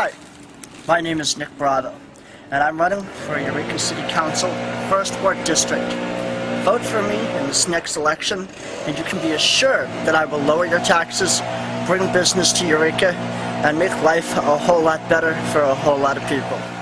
Hi, my name is Nick Bravo, and I'm running for Eureka City Council, 1st Ward District. Vote for me in this next election, and you can be assured that I will lower your taxes, bring business to Eureka, and make life a whole lot better for a whole lot of people.